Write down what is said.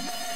you